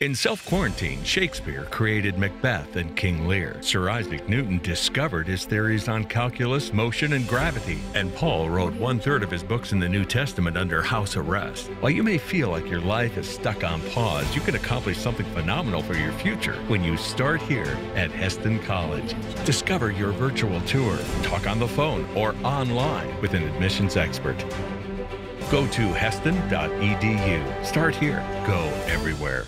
In self quarantine, Shakespeare created Macbeth and King Lear. Sir Isaac Newton discovered his theories on calculus, motion, and gravity. And Paul wrote one third of his books in the New Testament under house arrest. While you may feel like your life is stuck on pause, you can accomplish something phenomenal for your future when you start here at Hesston College. Discover your virtual tour, talk on the phone, or online with an admissions expert. Go to hesston.edu. Start here, go everywhere.